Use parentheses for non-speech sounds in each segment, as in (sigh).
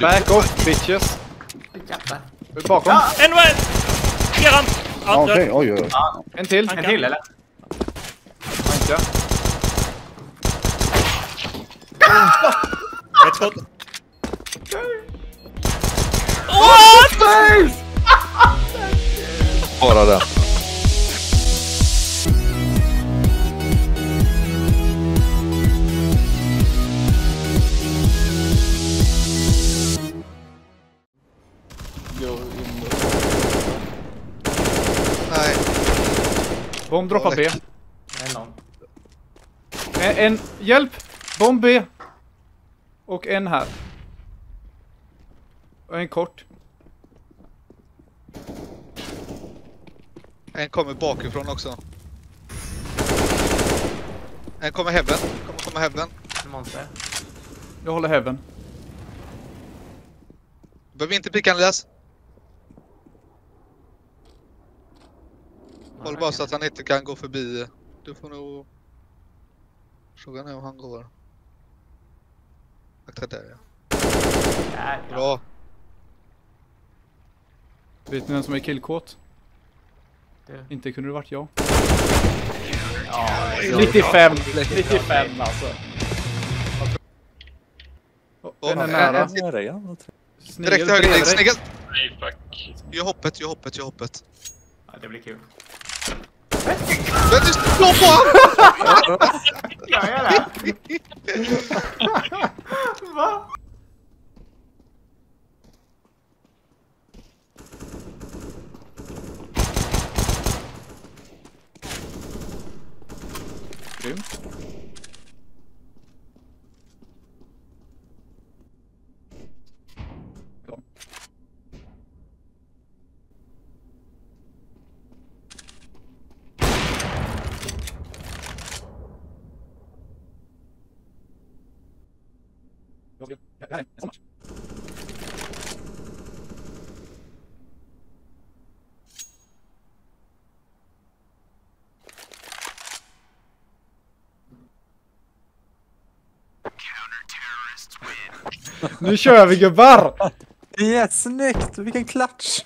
Back off bitches. Bakom. Ja. En var Ger han! Ja, Ja, Okej, oj oj En till. en till eller? Anka. Ett skott. Bara den. Bomb droppa B. En lång. En, en, hjälp! Bomb B. Och en här. Och en kort. En kommer bakifrån också. En kommer heaven. Kommer komma heaven. En monster. Jag håller heaven. Behöver inte picka Andreas. Håll bara så att han inte kan gå förbi. Du får nog... Frågan är om han går. Akta där ja. Bra. Vet ni vem som är killkåt? Du. Inte kunde det varit jag. Ja, 95. 95 alltså. Oh, en är Och- nära. Ja, det Direkt höger. Snigel! Nej, fuck. Gör hoppet, gör hoppet, gör hoppet. ja, det blir kul. Men du slå på honom! Jag gör det! Va? Grymt. Ja. Här är match. Nu kör vi gubbar! Yes, snyggt! Vilken klatsch!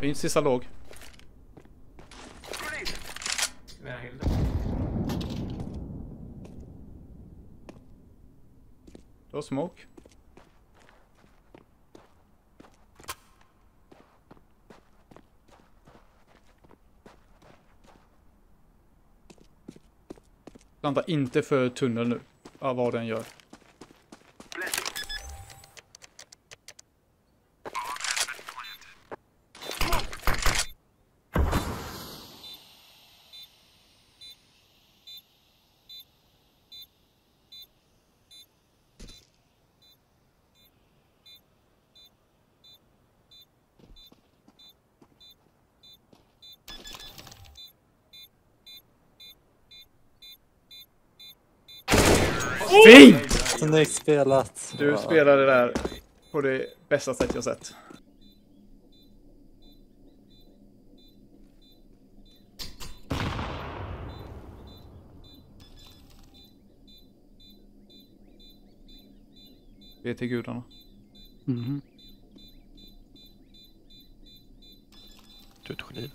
Fin sista låg. Du smoke. Landa inte för tunnel nu. Ja, vad den gör. Fint! Snyggt spelat. Du spelade där på det bästa sätt jag sett. Be till gudarna. Mhm. Du är ett geni.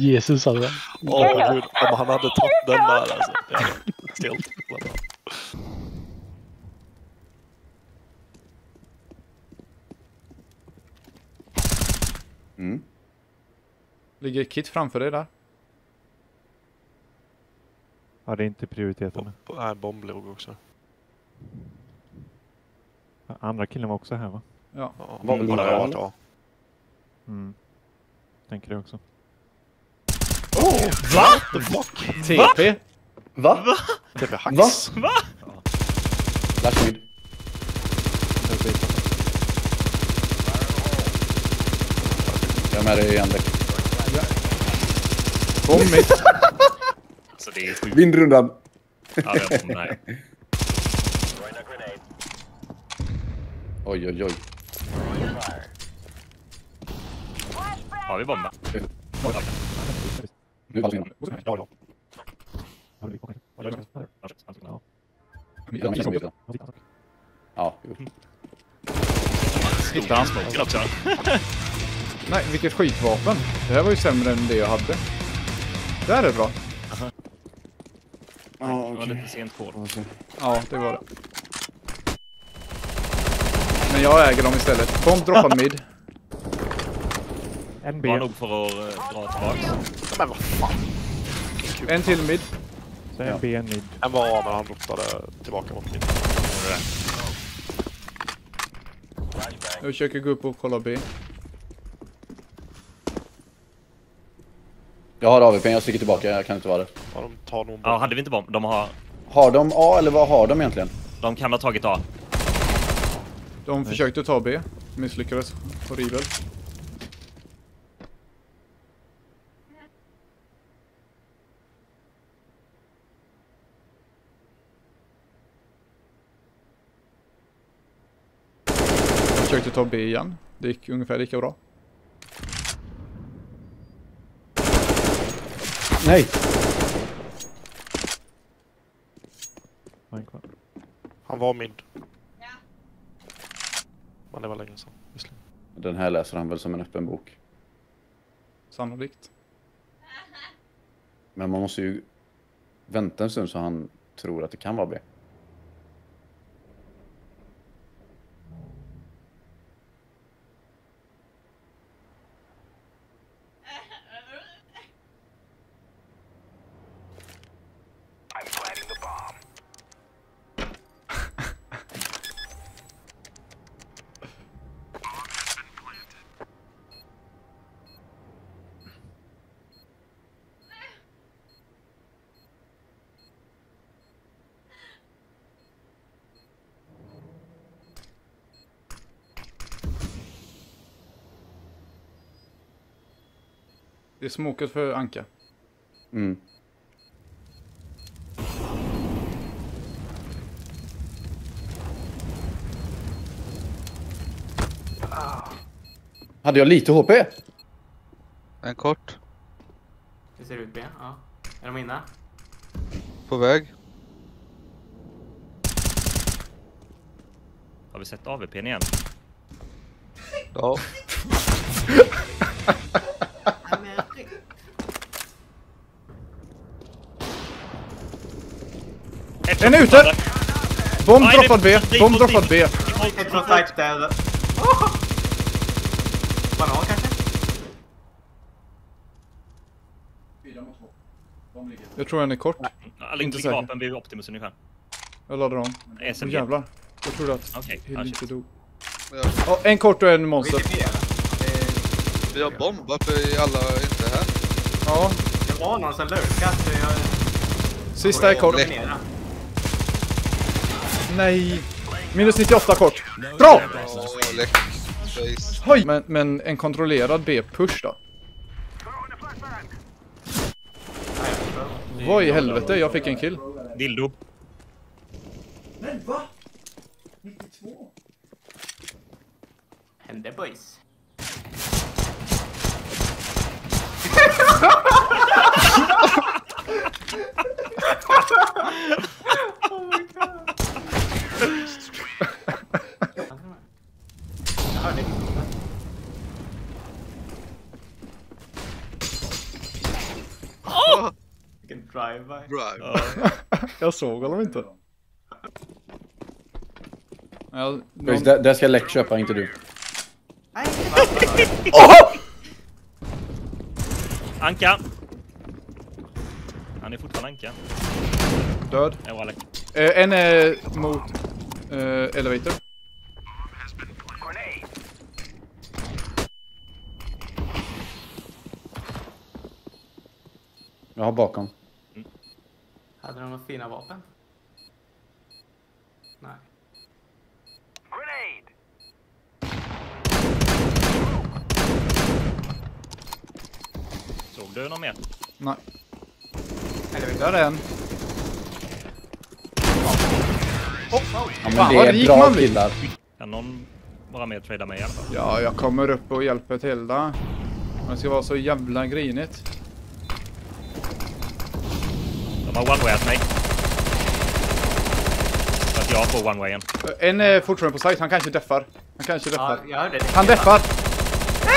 Jesus alltså. Åh gud, om han hade tagit den där alltså. Det hade stelt. Mm. Ligger Kit framför dig där? Ja, det är inte prioriteten. Nej, bomb låg också. Andra killen var också här va? Ja. Ja, Var väl nära, ja. Mm. Tänker det också. TP? Va? TP Va? hacks. Last mid. Jag är med dig igen Lex. Kom mitt. Alltså (laughs) det är sjukt. Vindrundan. Ja, jag, nej. Oj oj oj. Har vi bomben? Nu var det Ja, ja. Ja, jo. Hittade han. Smoken också. (laughs) Nej, vilket skitvapen. Det här var ju sämre än det jag hade. Där är det bra. Ja, Det var lite sent kod. Ja, det var det. Men jag äger dem istället. Bomb droppar mid. En Var B. nog för att eh, dra tillbaks. Men vad fan. En till mid. Så en B, en mid. En var A, men han rottade tillbaka mot min. Jag försöker gå upp och kolla B. Jag har AWP, jag sticker tillbaka, jag kan inte vara där. Ja, de tar nog Ja, hade vi inte bomb? De, har, Har de A eller vad har de egentligen? de kan ha tagit A. De försökte ta B. Misslyckades horribelt. Ta B igen. Det gick ungefär lika bra. Nej! Han var min. Men det var länge sedan. Den här läser han väl som en öppen bok. Sannolikt. Men man måste ju vänta en stund så han tror att det kan vara B. Det är smoket för Anka. Mm. Hade jag lite HP? En kort. Det ser ut B. Ja. Är de inne? På väg. Har vi sett AWP'n igen? Ja. (laughs) En är ute! Bomb Nej, droppad B. Bomb det- droppad B. Ett prototype där. Oh! Banan kanske? Jag tror den är kort. Alla Inte säker. vapen vid Optimus ungefär. Jag laddar om. SMG. jävlar. Jag trodde att ja, inte dog. Ja. En kort och en monster. Eller? Det- Vi har bomb. Varför är alla inte här? Ja, Det var någon som lurkat. så jag- sista är kort. Nej. Minus 98 kort. Face. Oj! Men, men en kontrollerad B-push då? Vad i helvete? Jag fick en kill. Dildo. Hände boys. Jag (laughs) (laughs) drive-by. Drive. (laughs) Jag såg honom inte. Ja, någon... Där, där ska Läck köpa, inte du. (laughs) Anka! Han är fortfarande Anka. Död. Eh, en är mot eh, Elevator. Jag har bakom. Hade de några fina vapen? Nej. Såg du någon mer? Nej. Elevator. Där är en. Ja, men Fan, det är bra killar. Kan någon vara med och trada mig i alla fall? Ja, jag kommer upp och hjälper till där. Men det ska vara så jävla grinigt. Har one-wayat mig. Så att jag får one-wayen. En är fortfarande på site, han kanske deffar. Han kanske Ja, deffar. jag hörde det. Han deffar!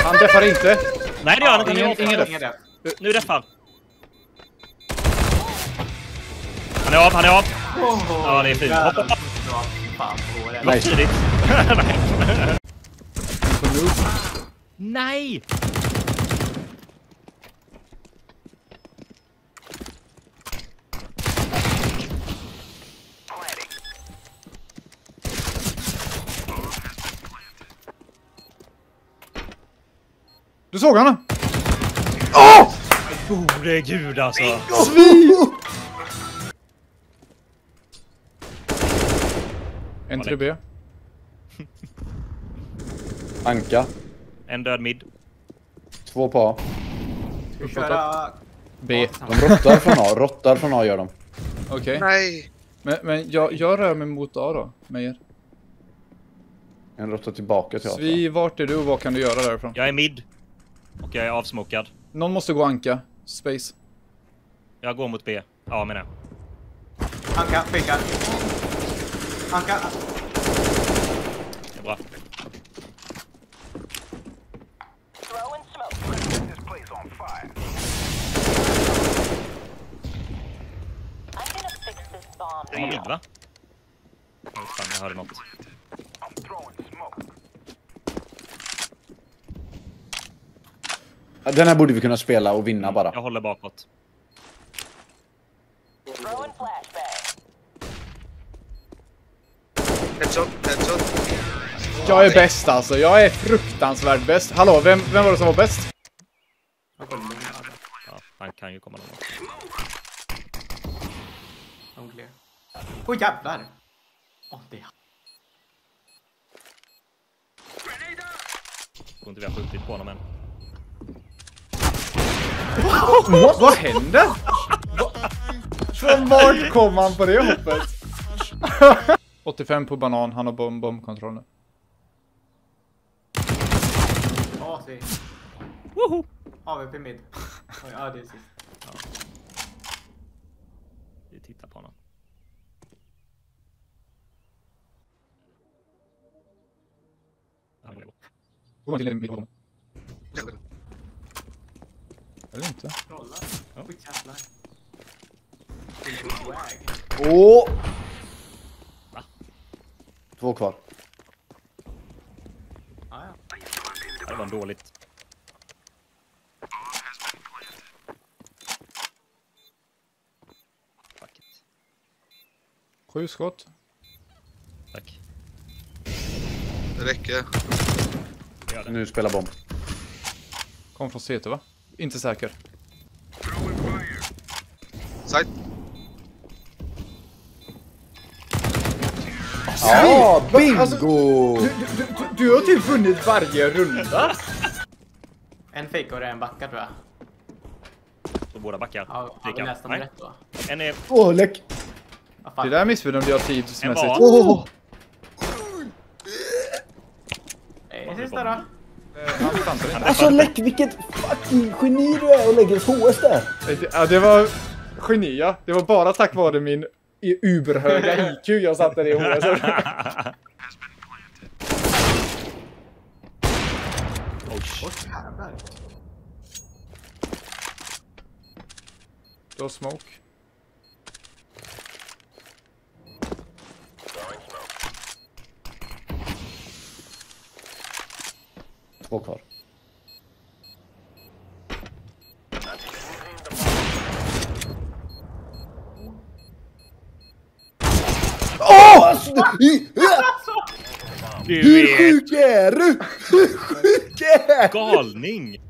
Han deffar inte! Nej det gör han inte. ingen- ingen off. def. def. Nu deffar. Han är av, han är av. Ja, det är fint. Bra. Fan på det. (laughs) Nej. Såg honom? Gode gud alltså. En till B. Anka. En död mid. Två på A. Ska vi köra... B. De rottar från A. Rottar från A gör de. Okej. Nej! Men, men jag, jag rör mig mot A då, Meyer. En rottar tillbaka till A. Svi, vart är du och vad kan du göra därifrån? Jag är mid. Och jag är avsmokad. Någon måste gå anka. Space. Jag går mot B. Ja menar jag. Anka, skicka. Anka. Det är bra. Bomb. Det är mid va? Vet fan, jag hörde något. I'm throwing smoke. Ja, Den här borde vi kunna spela och vinna bara. Jag håller bakåt. Headshot, headshot. Jag är bäst alltså. Jag är fruktansvärt bäst. Hallå, vem, vem var det som var bäst? Jag. Ja, han kan ju komma någon. Åh jävlar! Åh, det... tror inte vi har skjutit på honom än. Vad händer? Från vart kom han på det hoppet? 85 på banan, han har bomb bombkontroll nu. Åh, se. Woho! AWP mid. Oj, ja, det är sist. Vi tittar på honom. Han går. Går man till en mitt Eller inte? Trolla. Ja. Oj, jävlar. Vilken swag. Åh! Två kvar. Ah, ja. Det var dåligt. Sju skott. Tack. Det räcker. Det. Nu spelar bomb. Kom från CT va? Inte säker. Side. Ja, bingo! Alltså, Du, du har typ vunnit varje runda. (laughs) En fake och en backar tror jag. Så båda backar. Ja, har vi nästan Nej. rätt då? En är... Åh, läck! Vad Det där missbedömde jag tidsmässigt. Åh! Eh, sista då? Inte. Alltså läck, vilket fucking geni du är och lägger ett HS där! Eh, Ja, det var geni ja. Det var bara tack vare min uberhöga (laughs) IQ jag satte det i jävlar. (laughs) Du har smoke. Två kvar. Åh! Alltså, i- Du Hur sjuk är du? Hur sjuk är du? galning!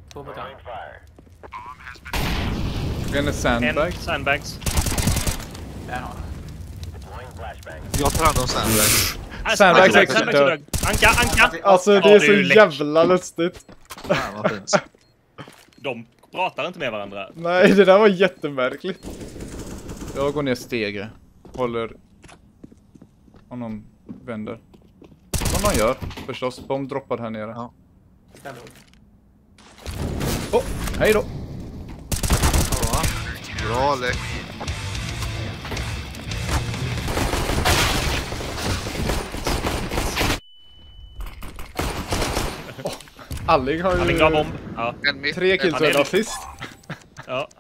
En är sandbag. En sandbags. Där har han. Jag tar hand om Sandbags Sandbags är död. Anka, anka! Alltså det är så jävla lustigt. De pratar inte med varandra. Nej, det där var jättemärkligt. Jag går ner stege. Håller... Om någon vänder. Som man gör förstås. Bomb droppad här nere. Ja. Oh, hej då. Ja. Bra Alex. Alling har Alling drar ju bomb. Ja. Tre kills och en assist. ja. (laughs)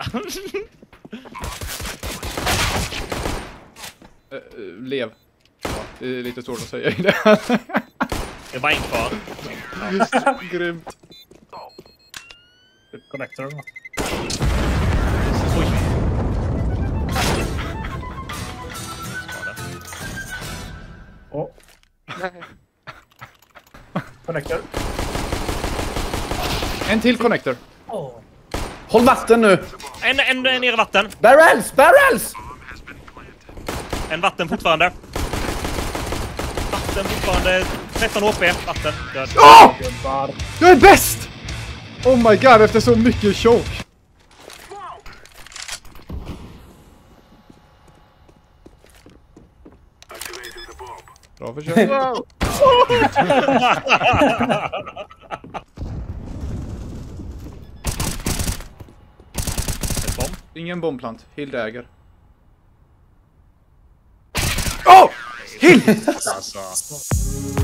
Eh, lev. Det är lite svårt att säga i det. (laughs) Det är bara en kvar. Grymt. Connector. Oj. Oh. Connector. En till connector. Håll vatten nu! En, en, en nere vatten. Barrels! Barrels! En vatten fortfarande. Vatten fortfarande. 13 HP. Vatten. Död. Åh! Gubbar. Jag är bäst! Oh my god, efter så mycket choke. Bra försök. (laughs) Wow. (laughs) Ingen bombplant. Hild äger. Oh! Hild! Alltså.